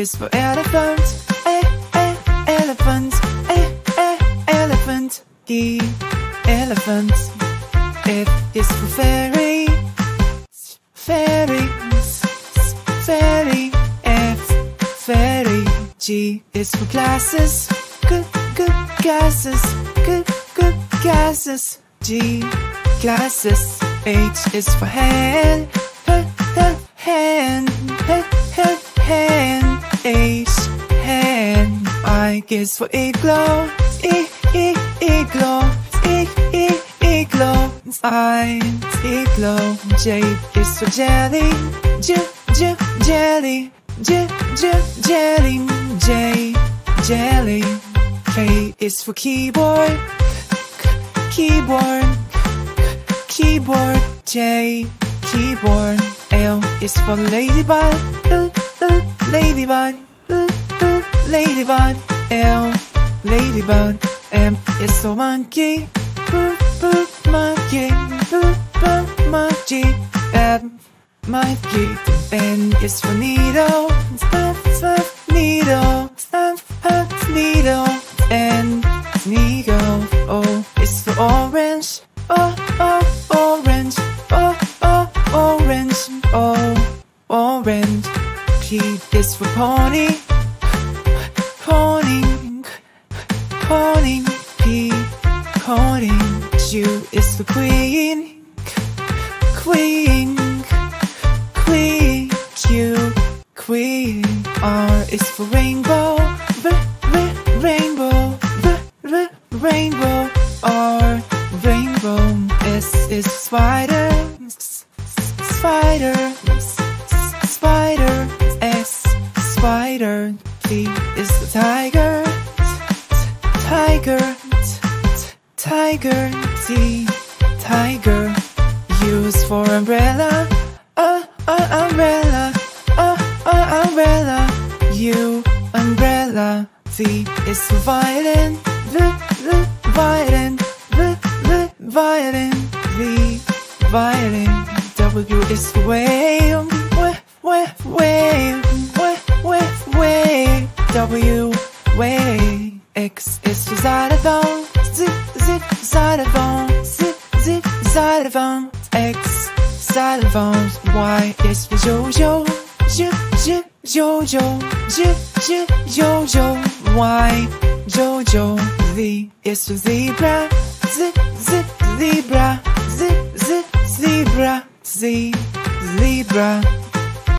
is for elephant, e, e, elephant, e, e, elephant. E, elephant. F is for fairy, fairy, fairy. F, fairy. G is for glasses, good, good glasses, good, good glasses. G, glasses. H is for hand, is for igloo, e, e, igloo, e, e, igloo. I, igloo. J is for jelly, j, j, jelly, j, j, jelly. J, jelly. K is for keyboard, k, keyboard, keyboard. J, keyboard. L is for ladybug, l, l, ladybug, l, l, ladybug. L, ladybug. M is for monkey, b, b, monkey, b, b, monkey. M, monkey. N is for needle, snap, snap, needle, snap, snap, needle. N, needle. O is for orange, oh, oh, orange, oh, oh, orange, oh, orange. P is for pony, pony, pony. P, pony. Q is for queen, queen, queen. Q, queen. R is for rainbow, r, r, rainbow, r, r, rainbow. R, rainbow. S is spider, spider, spider. S, spider. T is the tiger, tiger, tiger. T, tiger. U is for umbrella, uh, uh, umbrella, uh, uh, umbrella. U, umbrella. V is for violin, v, v, violin, v, v, violin. V, violin. W is for W, whale. X is for xylophone, zip, zip, xylophone, zip, zip, xylophone. X, xylophone. Y is for Jojo, j, j, Jojo, j, j, Jojo. Y, Jojo. Z is for zebra, z, z, zebra, z, z, zebra. Z, zebra.